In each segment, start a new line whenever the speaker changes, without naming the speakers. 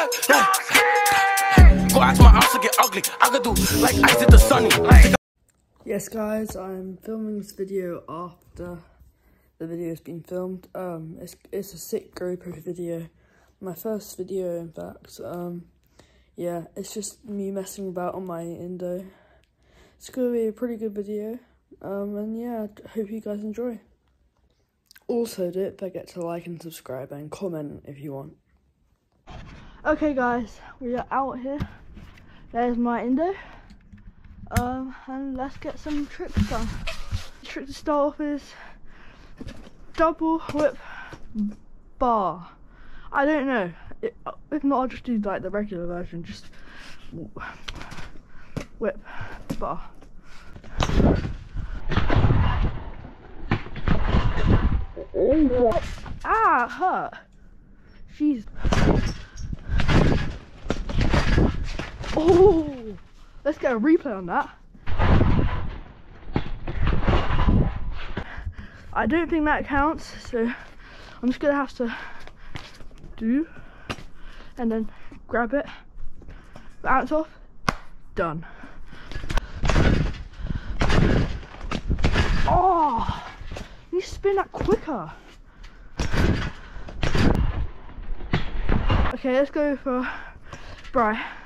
Go ask my house to get ugly. I could do like ice at the sunny.
Yes, guys, I'm filming this video after the video has been filmed. Um, it's it's a sick GoPro video, my first video, in fact. Um, yeah, it's just me messing about on my Indo. It's gonna be a pretty good video. Um, and yeah, hope you guys enjoy. Also, don't forget to like and subscribe and comment if you want. Okay, guys, we are out here. There's my Indo. Um, and let's get some tricks done. The trick to start off is double whip bar. I don't know. It, if not, I'll just do like the regular version. Just whip bar. Ah, hurt. Jeez. Oh, let's get a replay on that. I don't think that counts, so I'm just gonna have to do and then grab it, bounce off, done. Oh, you spin that quicker. Okay, let's go for Bry.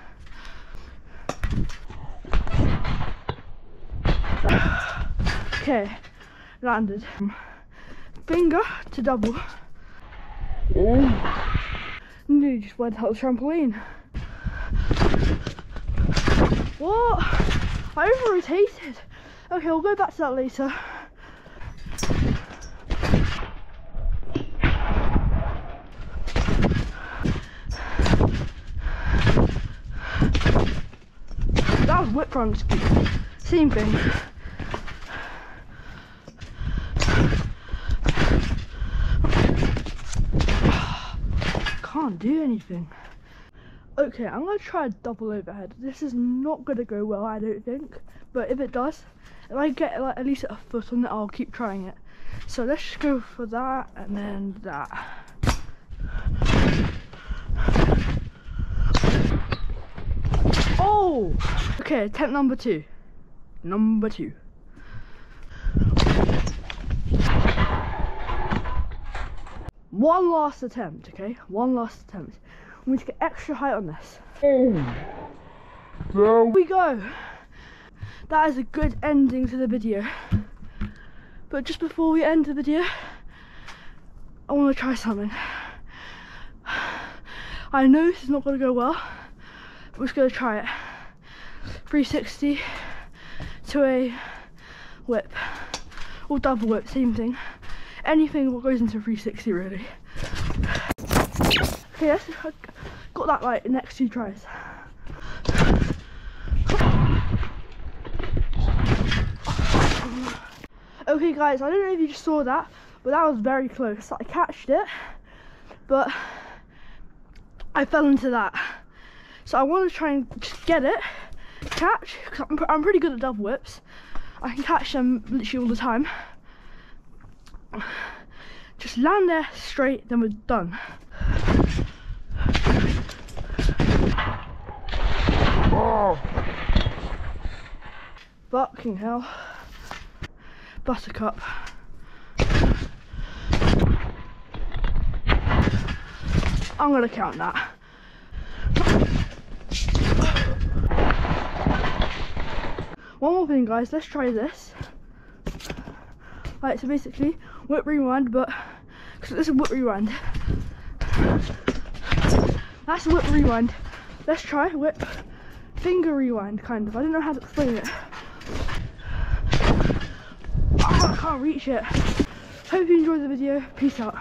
Okay, landed. Finger to double. Oh. Nearly just went out the trampoline. What? I over rotated. Okay, we'll go back to that later. That was whip run Same thing. Can't do anything. Okay, I'm gonna try a double overhead. This is not gonna go well, I don't think. But if it does, if I get like at least a foot on it, I'll keep trying it. So let's just go for that and then that. Oh! Okay, attempt number two. Number two. One last attempt, okay? One last attempt. We need to get extra height on this. Oh. There we go. That is a good ending to the video. But just before we end the video, I want to try something. I know this is not going to go well, but we're just going to try it. 360 to a whip, or double whip, same thing anything what goes into 360 really. Okay, yes, got that right next two tries. Okay guys, I don't know if you just saw that, but that was very close. I catched it, but I fell into that. So I want to try and just get it, catch, because I'm, I'm pretty good at double whips. I can catch them literally all the time. Just land there straight, then we're done. Oh. Fucking hell. Buttercup. I'm gonna count that. One more thing guys, let's try this. Right, so basically, whip rewind, but this is whip rewind. That's whip rewind. Let's try whip finger rewind, kind of. I don't know how to explain it. Oh, I can't reach it. Hope you enjoyed the video. Peace out.